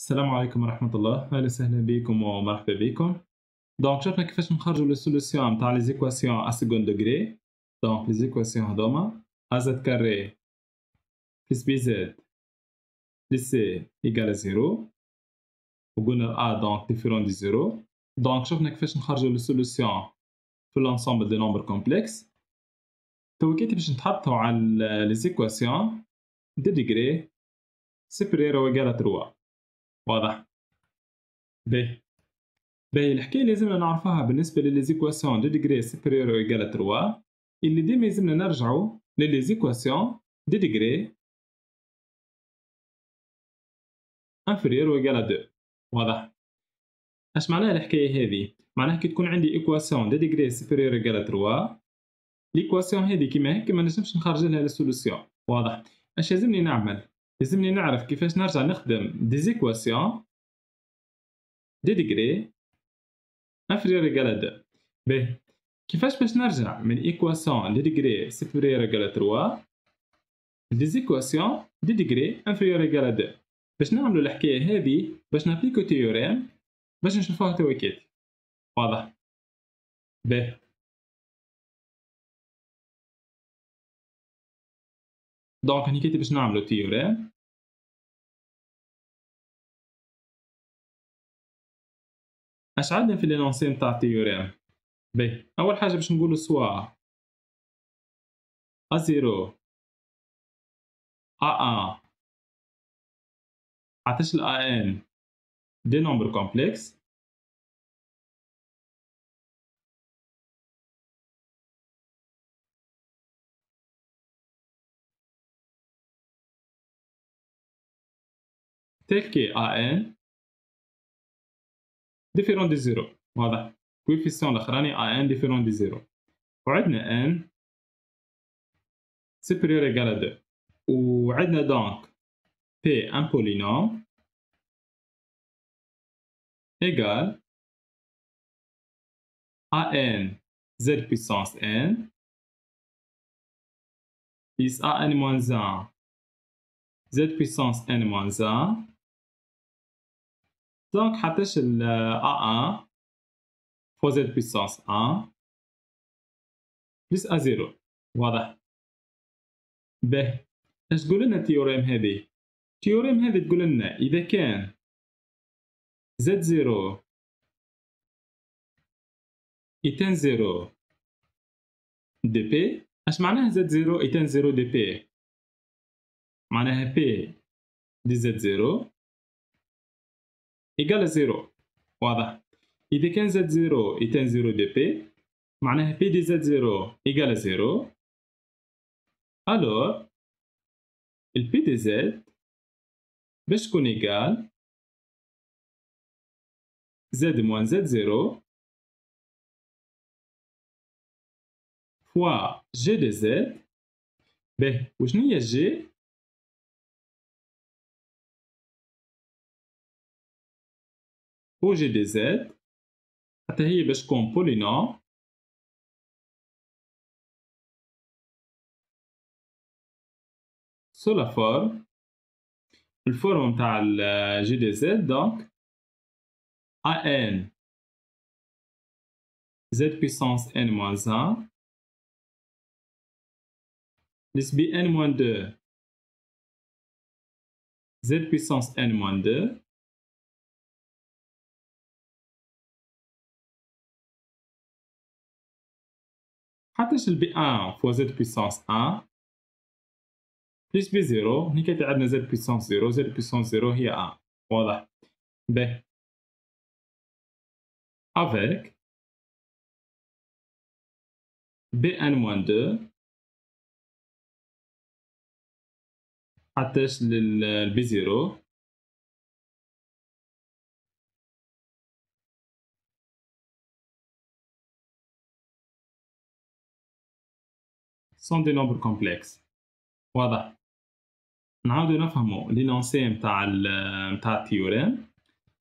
السلام عليكم ورحمة الله. أهلا وسهلا بكم ومرحبا بكم. donc شفنا كيفاش نخرجوا les solutions تاع les équations à second degré donc les équations هذوما a z carré plus b z plus c égal zéro وقلنا a donc différent de zéro donc شفنا كيفاش نخرجوا les solutions في l'ensemble des nombres complexes تو كي باش نتحطوا على les équations de degré supérieur ou égal 3 واضح. باهي باهي الحكاية لازمنا نعرفوها بالنسبة ل les équations de degré supérieur ou égal 3 اللي ديما يلزمنا نرجعوا ل les équations de degré inférieur ou égal 2 واضح. اش معناها الحكاية هذه؟ معناها كي تكون عندي équation de degré supérieur ou égal 3 l'équation هذه كيما هيك ما نجمش نخرج لها ال solution واضح. اش لازمني نعمل؟ لازمني نعرف كيفاش نرجع نخدم des équations de degré inférieur égal 2 باهي كيفاش باش نرجع من équation de degré supérieur égal 3 des équations de degré inférieur égal 2 باش نعملو الحكاية هذه باش نابليكو théorème باش نشوفوها tout de suite واضح. باهي donc هني كيتي باش نعملو théorème؟ اش عندنا في l'énoncé نتاع théorème؟ باهي أول حاجة باش نقولو soit. a zéro. a n. عطاش ال إن. دي نومبر كومبلكس que إن. ديفيرون دي زيرو واضح كويفيسيون الاخراني ا ان ديفيرون دي زيرو وعندنا ان supérieur égal 2 وعندنا donc P un polynôme égal a n z puissance n plus a n moins 1 z puissance n moins 1 donc حتاش ال A1 fois z puissance 1 plus A0 واضح باهي اش تقول لنا ال théorème هذه ال théorème هذه تقول لنا اذا كان z 0 est un 0 de P اش معناها z 0 est un 0 de P معناها P de z 0 égal zéro. واضح. إذا كان z zéro est un zéro de P معناها P de z zéro égal zéro. alors ال P de z باش تكون égal z moins z zéro fois g de z. باهي وشنو هي جي؟ أو g de z حتى هي باش تكون polynôme sous la forme ال forme نتاع g de z donc a n z puissance n moins 1 plus b n moins 2 z puissance n moins 2 حتاش ال b 1 fois z puissance 1 plus b 0 هني كتعدنا عندنا z puissance 0 z puissance 0 هي 1 واضح. b. avec bn moins 2 حتاش لل b 0 sont des nombres complexes. واضح نعاودو نفهمو l'énoncé نتاع نتاع ال théorème.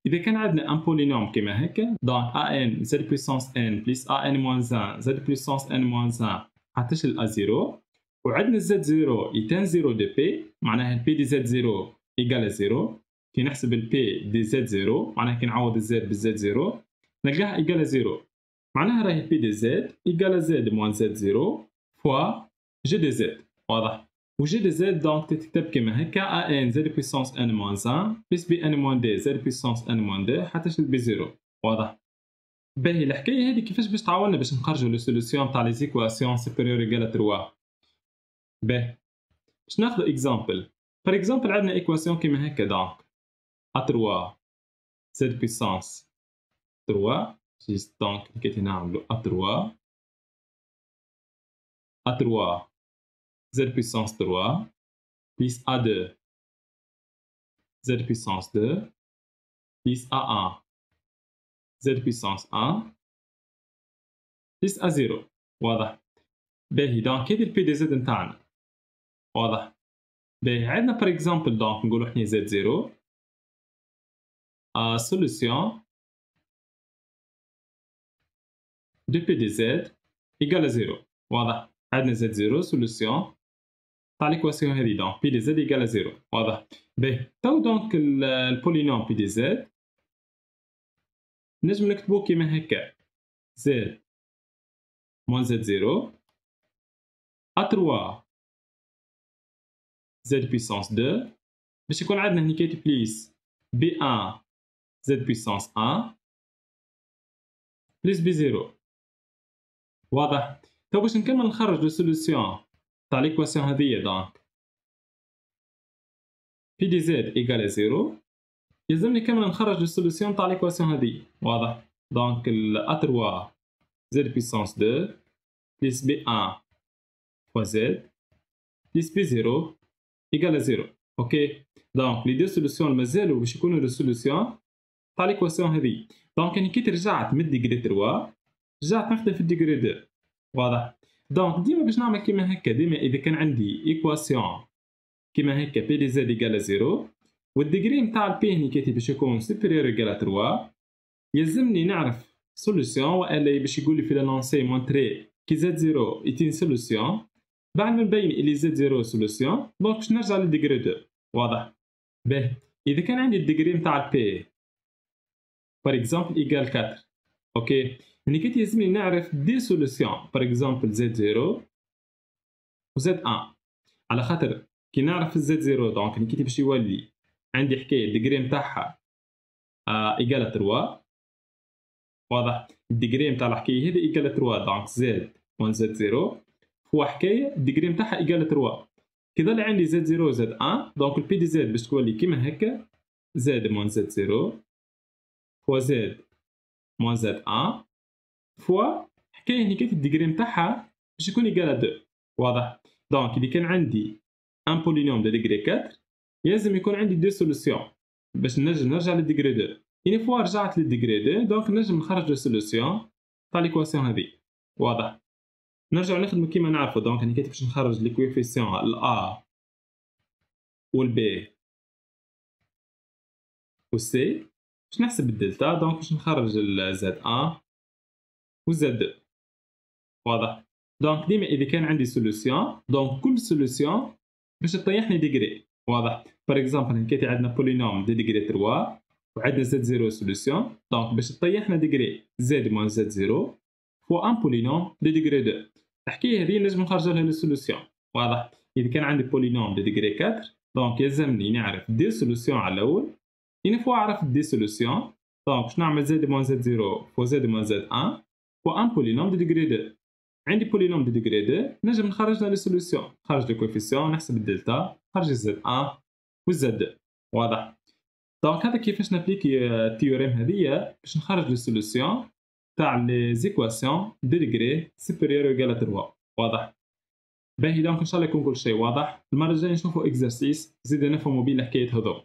إذا كان عندنا un polynôme كيما هكا donc a n z puissance n plus a n moins 1 z puissance n moins 1 حتاش ال zéro وعندنا z zéro est un zéro de P معناها ال P de z zéro égal zéro. كي نحسب ال P de z zéro معناها كي نعوض الزد بالزد زيرو. نلقاها égal à zéro. معناها راهي P de z égal à z moins z zéro fois g de z واضح و g de z donc تتكتب كيما هكا a n z puissance n moins 1 plus b n moins deux z puissance n moins 2 حتى تشد b zéro واضح باهي الحكاية هذه كيفاش باش تعاوننا باش نخرجوا les solutions تاع les équations supérieur égal 3 باهي باش ناخذ exemple par exemple عندنا équation كيما هكا donc a 3 z puissance 3 juste donc كي نعملو a 3 a 3 z puissance 3 plus A2 z puissance 2 plus A1 z puissance 1 plus A0 واضح باهي donc هذه ال P de z نتاعنا واضح باهي عندنا par exemple donc نقولو حنا z 0 a solution de P de z égal 0 واضح عندنا z 0 تاع l'équation هذه donc P de z égal zéro واضح باهي تو donc ال polynôme P de z نجم نكتبو كيما هكا z moins z zéro a z puissance deux باش يكون عندنا هني كيتي plus b n z puissance n plus b zéro واضح تو باش نكمل نخرج les solutions l'équation هذيا donc. P de z égal zéro. يلزمني كامل نخرج ال solutions تاع l'équation هذي واضح. donc a 3 z puissance 2 plus b 1 fois z plus b 0 égal zéro. OK donc les deux solutions مازالوا باش يكونوا les solutions تاع l'équation هذي donc يعني كي رجعت من ال degré 3 رجعت نخدم في ال degré 2 واضح. donc ديما باش نعمل كيما هكا ديما اذا كان عندي équation كيما هكا P de z égal zéro وال degré نتاع ال P هني كاتب باش يكون supérieur égal 3 يلزمني نعرف solution والا باش يقول لي في l'énoncé montrer que z zéro est une solution بعد ما نبين اللي z zéro solution donc باش نرجع لل degré 2 واضح باهي اذا كان عندي ال degré نتاع ال P par exemple égal 4 OK يعني كي يلزمني نعرف deux solutions par exemple z 0 و z 1 على خاطر كي نعرف ال z 0 donc كي باش يولي عندي حكايه ال degré نتاعها égal 3 واضح ال degré نتاع الحكاية هذه égal 3 donc z 1 z 0 هو حكايه ال degré نتاعها égal 3 كي ظل عندي z 0 z 1 donc ال P de z باش تولي كيما هكا z moins z 0 fois z moins z 1 fois حكايه هني كانت ال degré نتاعها باش يكون égal 2 واضح donc إذا كان عندي un polynôme de degré 4 لازم يكون عندي deux solutions باش نجم نرجع لل degré 2 يعني fois رجعت لل degré 2 donc نجم نخرج les solutions تاع l'équation هذه. واضح نرجع نخدم كيما نعرفو. donc هني كاتب باش نخرج les coefficients ال a وال b والسي باش نحسب ال delta. donc باش نخرج الزد أ وزد واضح. donc ديما إذا كان عندي solution donc كل solution باش تطيحني degré واضح. par exemple كيتي عندنا polynôme de degré 3 وعندنا z zéro solution donc باش تطيحنا degré z moins z zéro fois un polynôme de degré 2 الحكاية هذه نجم نخرج لها solution واضح. إذا كان عندي polynôme de degré 4 donc يلزمني نعرف deux solutions على الأول. une fois عرفت deux solutions donc باش نعمل؟ z moins z zéro fois z moins z 1 و un polynôme de degré 2 عندي polynôme de degré 2 نجم نخرج les solutions نخرج les coefficients نحسب الدلتا. نخرج ال z 1 وال z 2 واضح. donc هذا كيفاش نابليكي ال théorème هذيا باش نخرج les solutions تاع les équations de degré supérieur égal 3 واضح. باهي donc إن شاء الله يكون كل شيء واضح. المرة الجاية نشوفوا exercice زيد نفهموا بيه الحكاية هذو